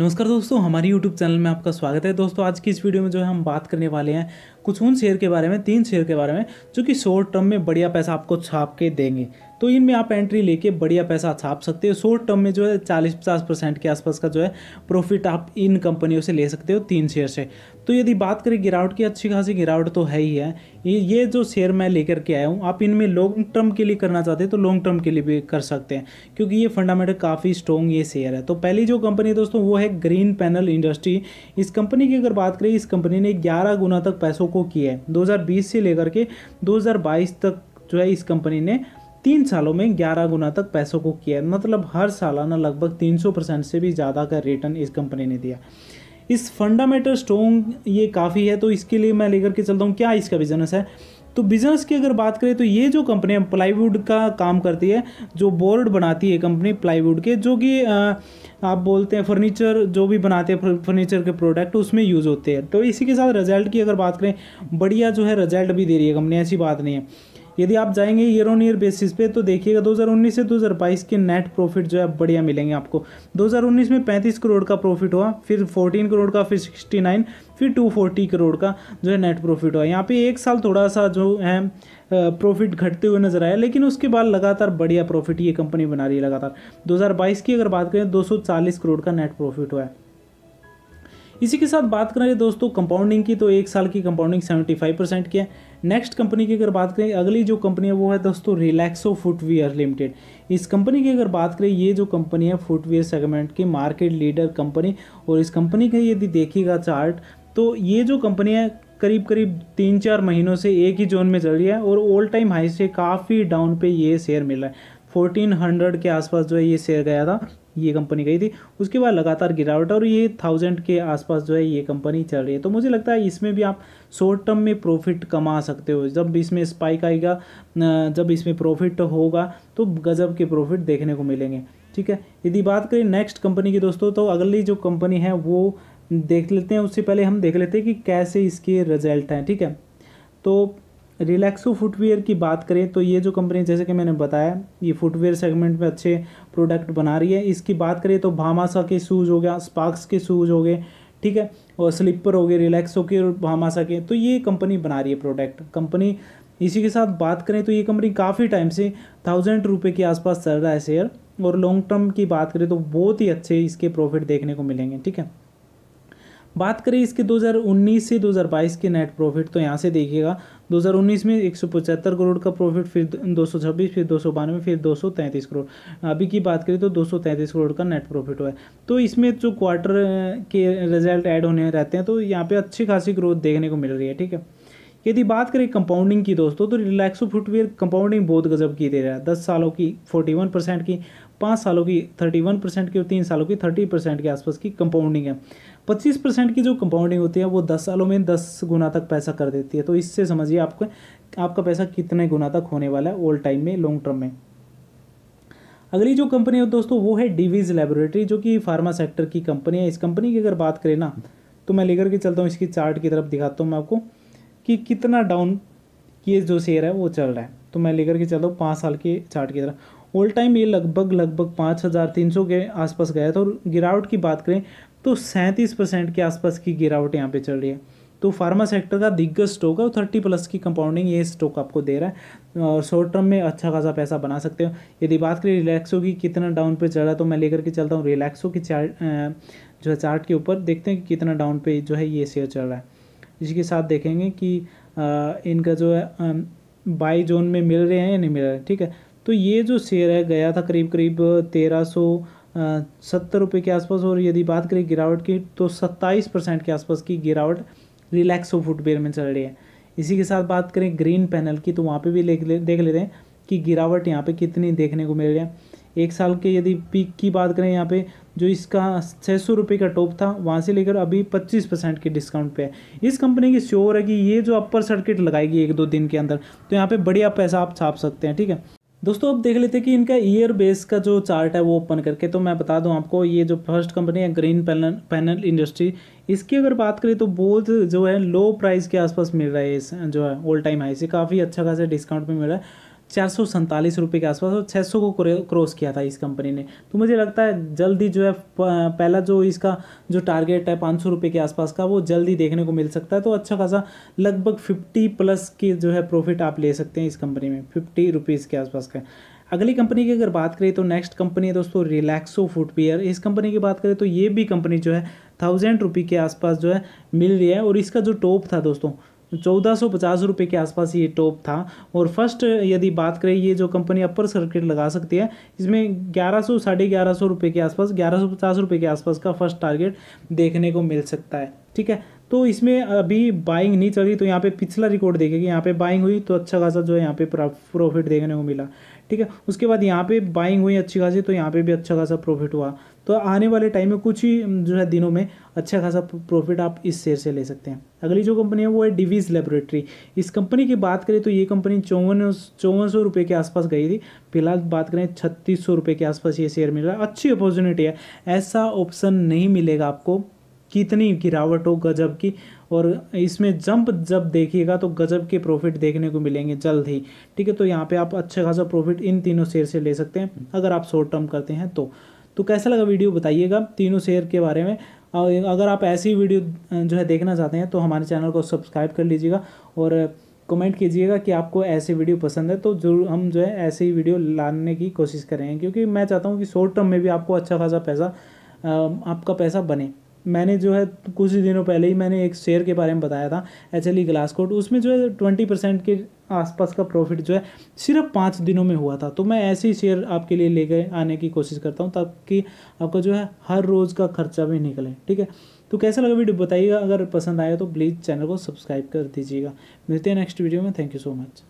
नमस्कार दोस्तों, हमारे YouTube चैनल में आपका स्वागत है। दोस्तों, आज की इस वीडियो में जो है हम बात करने वाले हैं, कुछ उन शेयर के बारे में, तीन शेयर के बारे में, जो कि शॉर्ट टर्म में बढ़िया पैसा आपको छाप के देंगे। तो इनमें आप एंट्री लेके बढ़िया पैसा छाप सकते हो। शॉर्ट टर्म में जो है चालीस पचास परसेंट के आसपास का जो है प्रॉफिट आप इन कंपनियों से ले सकते हो तीन शेयर से। तो यदि बात करें गिरावट की, अच्छी खासी गिरावट तो है ही है। ये जो शेयर मैं लेकर के आया हूँ, आप इनमें लॉन्ग टर्म के लिए करना चाहते हैं तो लॉन्ग टर्म के लिए भी कर सकते हैं। क्योंकि ये फंडामेंटल काफ़ी स्ट्रॉन्ग ये शेयर है। तो पहली जो कंपनी है दोस्तों, वो है ग्रीन पैनल इंडस्ट्री इस कंपनी की अगर बात करें, इस कंपनी ने ग्यारह गुना तक पैसों को किया है। दो हज़ार बीस से लेकर के दो हज़ार बाईस तक जो है, इस कंपनी ने तीन सालों में ग्यारह गुना तक पैसों को किया मतलब हर सालाना लगभग तीन सौ परसेंट से भी ज़्यादा का रिटर्न इस कंपनी ने दिया। इस फंडामेंटल स्ट्रॉन्ग ये काफ़ी है तो इसके लिए मैं लेकर के चलता हूँ। क्या इसका बिज़नेस है? तो बिज़नेस की अगर बात करें तो ये जो कंपनी है प्लाईवुड का काम करती है, जो बोर्ड बनाती है कंपनी प्लाईवुड के, जो कि आप बोलते हैं फर्नीचर जो भी बनाते हैं फर्नीचर के प्रोडक्ट उसमें यूज़ होते हैं। तो इसी के साथ रिज़ल्ट की अगर बात करें, बढ़िया जो है रिज़ल्ट भी दे रही है कंपनी ऐसी बात नहीं है। यदि आप जाएँगे ईयर ऑन ईयर बेसिस पे तो देखिएगा 2019 से 2022 के नेट प्रॉफिट जो है बढ़िया मिलेंगे आपको। 2019 में 35 करोड़ का प्रॉफिट हुआ, फिर 14 करोड़ का, फिर 69 फिर 240 करोड़ का जो है नेट प्रॉफिट हुआ। यहाँ पे एक साल थोड़ा सा जो है प्रॉफिट घटते हुए नज़र आया, लेकिन उसके बाद लगातार बढ़िया प्रॉफिट ये कंपनी बना रही है लगातार। 2022 की अगर बात करें 240 करोड़ का नेट प्रॉफिट हुआ है। इसी के साथ बात करें दोस्तों कंपाउंडिंग की तो एक साल की कंपाउंडिंग सेवेंटी फाइव परसेंट की है। नेक्स्ट कंपनी की अगर बात करें, अगली जो कंपनी है वो है दोस्तों रिलैक्सो फुटवेयर लिमिटेड इस कंपनी की अगर बात करें, ये जो कंपनी है फुटवेयर सेगमेंट की मार्केट लीडर कंपनी और इस कंपनी का यदि देखिएगा चार्ट तो ये जो कंपनी है करीब करीब तीन चार महीनों से एक ही जोन में चल रही है, और ऑल टाइम हाई से काफ़ी डाउन पे ये शेयर मिल रहा है। फोर्टीन हंड्रेड के आसपास जो है ये शेयर गया था, ये कंपनी गई थी। उसके बाद लगातार गिरावट और ये थाउज़ेंड के आसपास जो है ये कंपनी चल रही है। तो मुझे लगता है इसमें भी आप शॉर्ट टर्म में प्रॉफिट कमा सकते हो। जब इसमें स्पाइक आएगा जब इसमें प्रॉफिट होगा तो गजब के प्रॉफिट देखने को मिलेंगे। ठीक है? यदि बात करें नेक्स्ट कंपनी की दोस्तों तो अगली जो कंपनी है, वो देख लेते हैं। उससे पहले हम देख लेते हैं कि कैसे इसके रिज़ल्ट हैं। ठीक है? तो रिलैक्सो फुटवेयर की बात करें तो ये जो कंपनी, जैसे कि मैंने बताया, ये फुटवेयर सेगमेंट में अच्छे प्रोडक्ट बना रही है। इसकी बात करें तो भामासा के शूज़ हो गया, स्पार्क्स के शूज़ हो गए, ठीक है, और स्लीपर हो गए, रिलैक्सो के और भामासा के तो ये कंपनी बना रही है प्रोडक्ट। कंपनी, इसी के साथ बात करें तो ये कंपनी काफ़ी टाइम से थाउज़ेंड रुपये के आसपास चल रहा है शेयर, और लॉन्ग टर्म की बात करें तो बहुत ही अच्छे इसके प्रॉफिट देखने को मिलेंगे, ठीक है। बात करें इसके 2019 से 2022 के नेट प्रॉफिट तो यहाँ से देखिएगा 2019 में एक सौ पचहत्तर करोड़ का प्रॉफिट फिर 226 फिर दो सौ बानवे, फिर 233 करोड़। अभी की बात करें तो 233 करोड़ का नेट प्रॉफिट हुआ है। तो इसमें जो क्वार्टर के रिज़ल्ट ऐड होने रहते हैं तो यहाँ पे अच्छी खासी ग्रोथ देखने को मिल रही है, ठीक है? यदि बात करें कंपाउंडिंग की दोस्तों तो रिलैक्सो फुटवेयर कंपाउंडिंग बहुत गजब की दे रहा है। दस सालों की फोर्टी वन परसेंट की, पाँच सालों की थर्टी वन परसेंट की और तीन सालों की थर्टी परसेंट के आसपास की कंपाउंडिंग है। पच्चीस परसेंट की जो कंपाउंडिंग होती है, वो दस सालों में दस गुना तक पैसा कर देती है। तो इससे समझिए आपको, आपका पैसा कितने गुना तक होने वाला है ओल्ड टाइम में लॉन्ग टर्म में। अगली जो कंपनी है दोस्तों, वो है डिवीज लेबोरेटरी जो कि फार्मा सेक्टर की कंपनी है। इस कंपनी की अगर बात करें ना तो मैं लेकर के चलता हूँ, इसकी चार्ट की तरफ़ दिखाता हूँ मैं आपको। कि कितना डाउन ये जो शेयर है वो चल रहा है। तो मैं लेकर के चलता हूँ पाँच साल के चार्ट की तरह। ऑल टाइम ये लगभग लगभग पाँच हज़ार तीन सौ के आसपास गया था और गिरावट की बात करें तो सैंतीस परसेंट के आसपास की गिरावट यहाँ पे चल रही है। तो फार्मा सेक्टर का दिग्गज स्टॉक है वो थर्टी प्लस की कंपाउंडिंग ये स्टॉक आपको दे रहा है। और शॉर्ट टर्म में अच्छा खासा पैसा बना सकते हो। यदि बात करें रिलैक्सो की कितना डाउन पे चल रहा है तो मैं लेकर के चलता हूँ रिलैक्सो की चार्ट जो है चार्ट के ऊपर, देखते हैं कि कितना डाउन पे जो है ये शेयर चल रहा है। इसके साथ देखेंगे कि इनका जो है बाई जोन में मिल रहे हैं या नहीं मिल रहे हैं ठीक है? तो ये जो शेयर है गया था करीब करीब तेरह सौ सत्तर रुपये के आसपास और यदि बात करें गिरावट की तो सत्ताईस परसेंट के आसपास की गिरावट रिलैक्सो फुटवेयर में चल रही है। इसी के साथ बात करें ग्रीन पैनल की तो वहाँ पे भी ले, देख लेते हैं कि गिरावट यहाँ पे कितनी देखने को मिल रही है। एक साल के यदि पीक की बात करें यहाँ पे जो इसका छः सौ रुपये का टॉप था, वहाँ से लेकर अभी पच्चीस परसेंट के डिस्काउंट पे है। इस कंपनी की श्योर है कि ये जो अपर सर्किट लगाएगी एक दो दिन के अंदर तो यहाँ पे बढ़िया पैसा आप छाप सकते हैं, ठीक है? दोस्तों, अब देख लेते हैं कि इनका ईयर बेस का जो चार्ट है वो ओपन करके तो मैं बता दूँ आपको, ये जो फ़र्स्ट कंपनी है ग्रीन पैनल पैनल इंडस्ट्री इसकी अगर बात करें तो बहुत जो है लो प्राइस के आसपास मिल रहा है इस, जो है ऑल टाइम हाई से, काफ़ी अच्छा खासा डिस्काउंट भी मिल रहा है। चार सौ सैंतालीस रुपये के आसपास और छः सौ को क्रॉस किया था इस कंपनी ने। तो मुझे लगता है जल्दी जो है पहला जो इसका जो टारगेट है पाँच सौ रुपये के आसपास का, वो जल्दी देखने को मिल सकता है। तो अच्छा खासा लगभग फिफ्टी प्लस की जो है प्रॉफिट आप ले सकते हैं इस कंपनी में, फिफ्टी रुपीज़ के आसपास का। अगली कंपनी की अगर बात करें तो नेक्स्ट कंपनी है दोस्तों रिलैक्सो फुटवेयर इस कंपनी की बात करें तो ये भी कंपनी जो है, थाउज़ेंड रुपी के आसपास जो है मिल रही है और इसका जो टॉप था दोस्तों चौदह सौ पचास रुपये के आसपास ये टॉप था। और फ़र्स्ट, यदि बात करें, ये जो कंपनी अपर सर्किट लगा सकती है, इसमें ग्यारह सौ, साढ़े ग्यारह सौ रुपये के आसपास, ग्यारह सौ पचास रुपये के आसपास का फ़र्स्ट टारगेट देखने को मिल सकता है। ठीक है? तो इसमें अभी बाइंग नहीं चल तो यहाँ पे पिछला रिकॉर्ड देखेगी यहाँ पे बाइंग हुई तो अच्छा खासा जो है यहाँ पे प्रॉफिट देखने को मिला, ठीक है? उसके बाद यहाँ पे बाइंग हुई अच्छी खासी तो यहाँ पे भी अच्छा खासा प्रॉफिट हुआ। तो आने वाले टाइम में कुछ ही जो है दिनों में अच्छा खासा प्रॉफिट आप इस शेयर से ले सकते हैं। अगली जो कंपनी है, वो है डिवीज लेबोरेटरी इस कंपनी की बात करें तो ये कंपनी चौवन चौवन सौ रुपये के आसपास गई थी। फ़िलहाल बात करें, छत्तीस सौ रुपये के आसपास ये शेयर मिल रहा है। अच्छी अपॉर्चुनिटी है। ऐसा ऑप्शन नहीं मिलेगा आपको। कितनी गिरावट हो गजब की। और इसमें जंप जब देखिएगा तो गजब के प्रॉफिट देखने को मिलेंगे जल्द ही। ठीक है तो यहाँ पे आप अच्छा खासा प्रॉफिट इन तीनों शेयर से ले सकते हैं, अगर आप शॉर्ट टर्म करते हैं तो। तो कैसा लगा वीडियो बताइएगा तीनों शेयर के बारे में। अगर आप ऐसी वीडियो जो है देखना चाहते हैं तो हमारे चैनल को सब्सक्राइब कर लीजिएगा और कमेंट कीजिएगा कि आपको ऐसे वीडियो पसंद है तो ज़रूर हम जो है ऐसे ही वीडियो लाने की कोशिश करेंगे, क्योंकि मैं चाहता हूँ कि शॉर्ट टर्म में भी आपको अच्छा खासा पैसा आपका पैसा बने। मैंने जो है कुछ ही दिनों पहले ही मैंने एक शेयर के बारे में बताया था एच एल ग्लास कोट उसमें जो है ट्वेंटी परसेंट के आसपास का प्रॉफिट जो है सिर्फ़ पाँच दिनों में हुआ था। तो मैं ऐसे ही शेयर आपके लिए लेके आने की कोशिश करता हूँ ताकि आपका जो है हर रोज़ का खर्चा भी निकले, ठीक है? तो कैसा लगा वीडियो बताइएगा, अगर पसंद आया तो प्लीज़ चैनल को सब्सक्राइब कर दीजिएगा। मिलते हैं नेक्स्ट वीडियो में, थैंक यू सो मच।